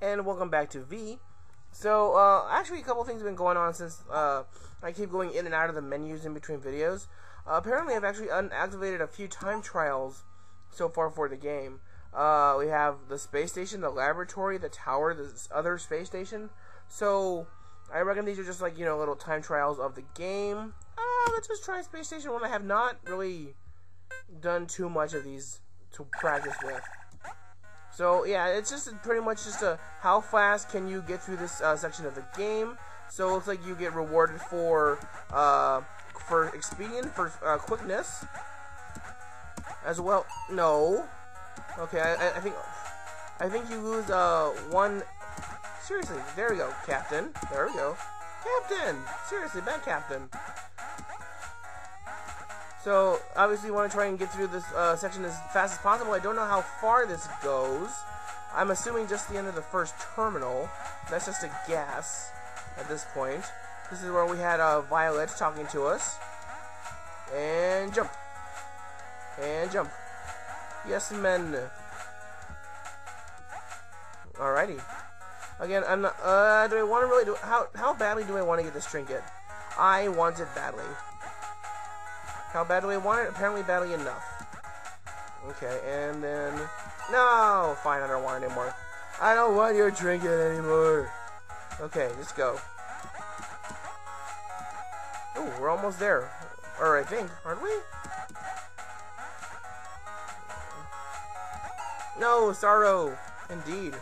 And welcome back to V. So, uh, actually, a couple things have been going on since uh, I keep going in and out of the menus in between videos. Uh, apparently, I've actually unactivated a few time trials so far for the game. Uh, we have the space station, the laboratory, the tower, the other space station. So, I reckon these are just like, you know, little time trials of the game. Uh, let's just try Space Station 1. I have not really done too much of these to practice with. So, yeah, it's just pretty much just a how fast can you get through this uh, section of the game. So, it looks like you get rewarded for, uh, for expedient, for uh, quickness. As well, no. Okay, I, I think, I think you lose, uh, one Seriously, there we go, Captain. There we go. Captain! Seriously, bad Captain. So, obviously you want to try and get through this uh, section as fast as possible. I don't know how far this goes. I'm assuming just the end of the first terminal. That's just a guess at this point. This is where we had uh, Violet talking to us. And jump. And jump. Yes, men. Alrighty. Again, I'm not, uh, do I want to really do, how, how badly do I want to get this trinket? I want it badly. How bad do I want it? Apparently badly enough. Okay, and then, no, fine, I don't want it anymore. I don't want your trinket anymore. Okay, let's go. Ooh, we're almost there. Or I think, aren't we? No, sorrow. Indeed.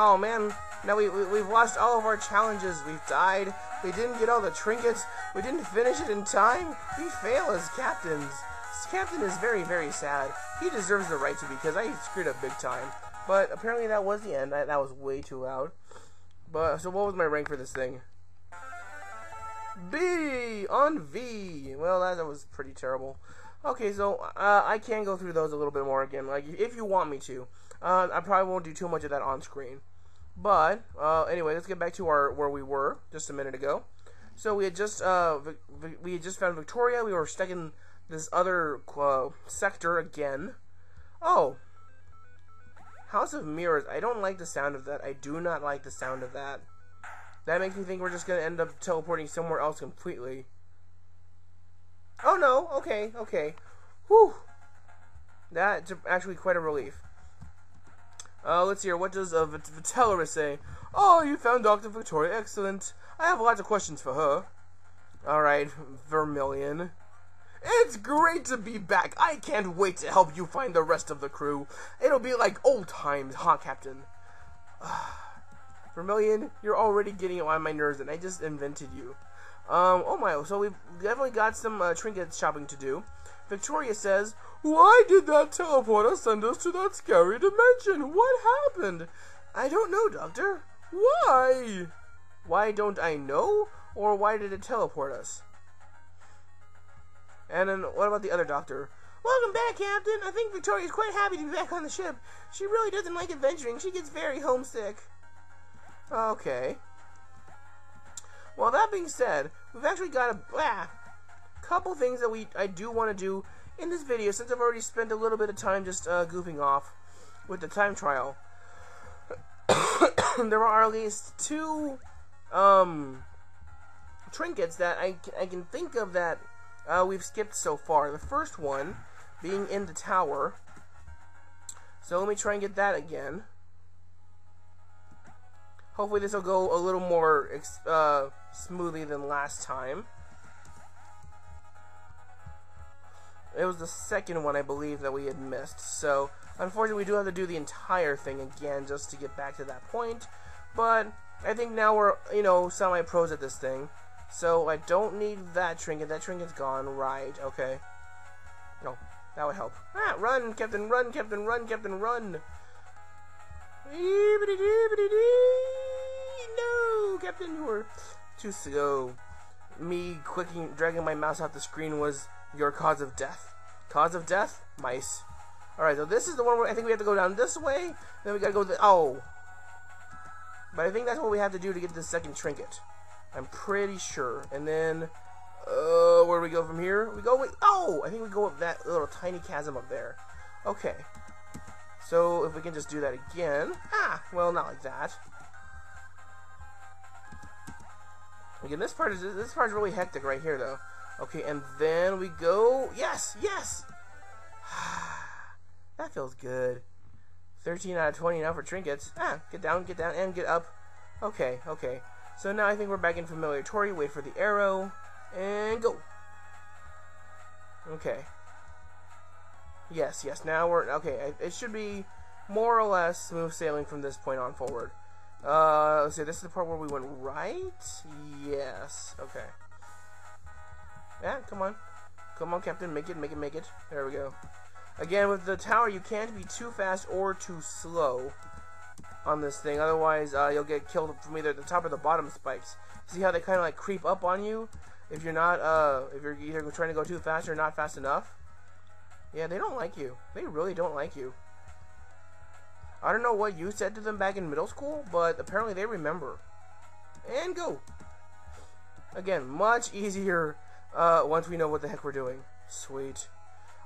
Oh man, now we, we, we've lost all of our challenges. We've died. We didn't get all the trinkets. We didn't finish it in time. We fail as captains. This captain is very, very sad. He deserves the right to because I screwed up big time. But apparently that was the end. That, that was way too loud. But so what was my rank for this thing? B on V. Well, that, that was pretty terrible. Okay, so uh, I can go through those a little bit more again, like if you want me to. Uh, I probably won't do too much of that on screen. But uh, anyway, let's get back to our where we were just a minute ago. So we had just uh, we had just found Victoria. We were stuck in this other uh, sector again. Oh, House of Mirrors. I don't like the sound of that. I do not like the sound of that. That makes me think we're just gonna end up teleporting somewhere else completely. Oh no. Okay. Okay. Whew. That's actually quite a relief. Uh, let's hear. What does uh, Vitellary say? Oh, you found Dr. Victoria. Excellent. I have lots of questions for her. Alright, Vermilion. It's great to be back. I can't wait to help you find the rest of the crew. It'll be like old times, huh, Captain? Vermilion, you're already getting on my nerves, and I just invented you. Um, oh my, so we've definitely got some uh, trinket shopping to do. Victoria says, Why did that teleporter send us to that scary dimension? What happened? I don't know, Doctor. Why? Why don't I know? Or why did it teleport us? And then what about the other doctor? Welcome back, Captain. I think Victoria's quite happy to be back on the ship. She really doesn't like adventuring. She gets very homesick. Okay. Well, that being said, we've actually got a ah, couple things that we I do want to do in this video since I've already spent a little bit of time just uh, goofing off with the time trial. there are at least two um, trinkets that I, I can think of that uh, we've skipped so far. The first one being in the tower. So let me try and get that again. Hopefully this will go a little more uh, smoothly than last time. It was the second one, I believe, that we had missed. So, unfortunately, we do have to do the entire thing again just to get back to that point. But, I think now we're, you know, semi-pros at this thing. So, I don't need that trinket. That trinket's gone. Right, okay. No, that would help. Ah, run, Captain, run, Captain, run, Captain, run! No, Captain, you were too slow. Me clicking, dragging my mouse off the screen was your cause of death. Cause of death? Mice. Alright, so this is the one where I think we have to go down this way. Then we gotta go the. Oh. But I think that's what we have to do to get the second trinket. I'm pretty sure. And then, uh, where do we go from here? We go, oh, I think we go up that little tiny chasm up there. Okay. So, if we can just do that again. Ah, well, not like that. Again, this part is this part is really hectic right here, though. Okay, and then we go. Yes, yes. that feels good. 13 out of 20 now for trinkets. Ah, get down, get down, and get up. Okay, okay. So now I think we're back in familiar territory. Wait for the arrow, and go. Okay. Yes, yes. Now we're okay. It should be more or less smooth sailing from this point on forward. Uh, let's see. This is the part where we went right. Yes. Okay. Yeah. Come on. Come on, Captain. Make it. Make it. Make it. There we go. Again, with the tower, you can't be too fast or too slow on this thing. Otherwise, uh, you'll get killed from either the top or the bottom spikes. See how they kind of like creep up on you if you're not, uh, if you're either trying to go too fast or not fast enough. Yeah, they don't like you. They really don't like you. I don't know what you said to them back in middle school, but apparently they remember. And go. Again, much easier uh, once we know what the heck we're doing. Sweet.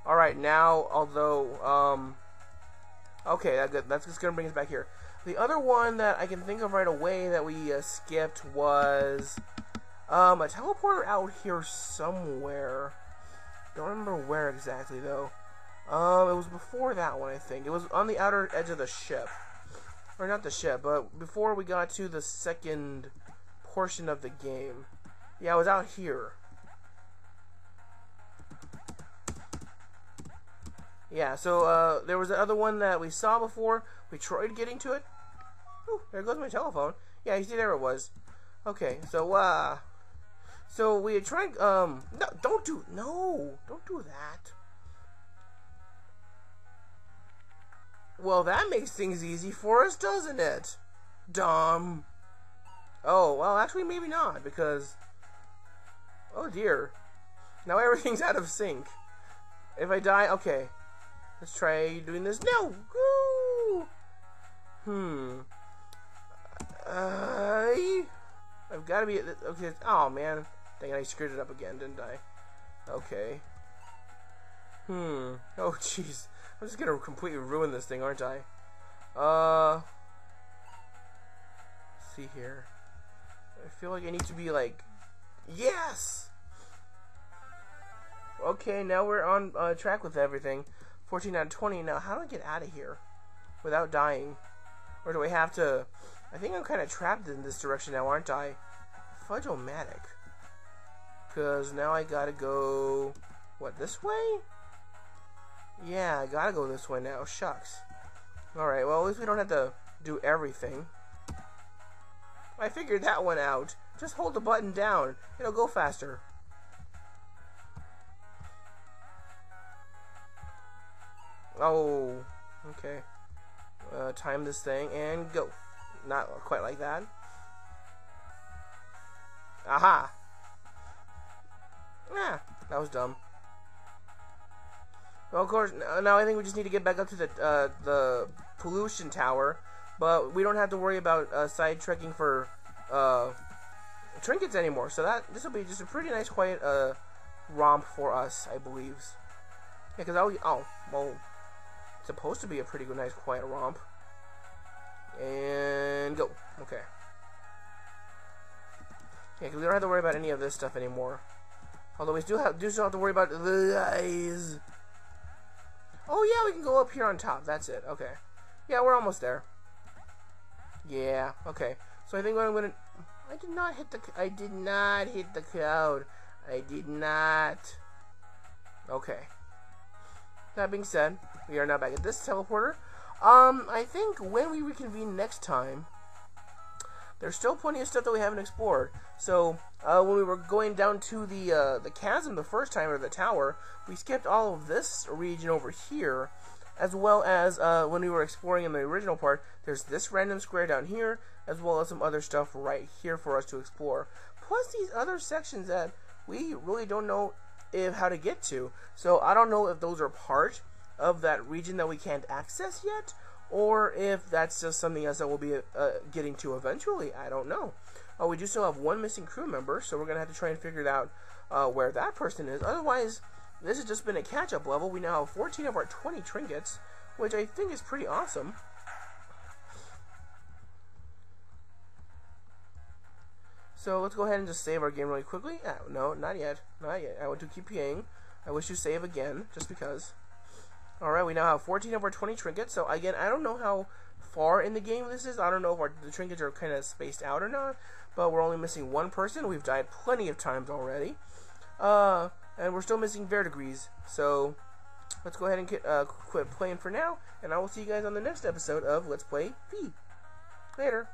Alright, now, although, um, okay, that good. that's just to bring us back here. The other one that I can think of right away that we uh, skipped was um, a teleporter out here somewhere. Don't remember where exactly, though. Um, it was before that one, I think. It was on the outer edge of the ship. Or not the ship, but before we got to the second portion of the game. Yeah, it was out here. Yeah, so uh, there was another one that we saw before. We tried getting to it. Ooh, there goes my telephone. Yeah, you see, there it was. Okay, so, uh, so we tried, um, no, don't do, no, don't do that. Well, that makes things easy for us, doesn't it? Dumb. Oh, well, actually, maybe not, because, oh dear. Now everything's out of sync. If I die, okay. Let's try doing this. No! Woo! Hmm. Uh, I've got to be... Okay. Oh, man. Dang it, I screwed it up again, didn't I? Okay. Hmm. Oh, jeez. I'm just gonna completely ruin this thing, aren't I? Uh... see here. I feel like I need to be like... Yes! Okay, now we're on uh, track with everything. 14 out of 20. Now, how do I get out of here without dying? Or do I have to... I think I'm kind of trapped in this direction now, aren't I? Fudge-o-matic. Because now I gotta go... What, this way? Yeah, I gotta go this way now. Shucks. Alright, well, at least we don't have to do everything. I figured that one out. Just hold the button down. It'll go faster. Oh, okay. Uh, time this thing and go. Not quite like that. Aha! Yeah, that was dumb. Well, of course, now I think we just need to get back up to the uh, the pollution tower, but we don't have to worry about uh, side trekking for uh, trinkets anymore. So that this will be just a pretty nice, quiet uh, romp for us, I believe. Yeah, because I oh well, supposed to be a pretty good, nice, quiet romp. And go. Okay. Yeah, we don't have to worry about any of this stuff anymore. Although we do have do still have to worry about the eyes. Oh yeah, we can go up here on top. That's it. Okay. Yeah, we're almost there. Yeah. Okay. So I think what I'm gonna. I did not hit the. I did not hit the cloud. I did not. Okay. That being said, we are now back at this teleporter. Um, I think when we reconvene next time, there's still plenty of stuff that we haven't explored. So uh, when we were going down to the uh, the chasm the first time or the tower, we skipped all of this region over here, as well as uh, when we were exploring in the original part. There's this random square down here, as well as some other stuff right here for us to explore. Plus these other sections that we really don't know if how to get to. So I don't know if those are part of that region that we can't access yet, or if that's just something else that we'll be uh, getting to eventually. I don't know. Oh, we do still have one missing crew member, so we're gonna have to try and figure out uh, where that person is. Otherwise, this has just been a catch-up level. We now have 14 of our 20 trinkets, which I think is pretty awesome. So let's go ahead and just save our game really quickly. Uh, no, not yet. Not yet. I want to keep playing. I wish to save again, just because. Alright, we now have 14 of our 20 trinkets. So again, I don't know how far in the game this is. I don't know if our, the trinkets are kind of spaced out or not. But we're only missing one person. We've died plenty of times already. Uh, and we're still missing verdigris. So let's go ahead and uh, quit playing for now. And I will see you guys on the next episode of Let's Play V. Later.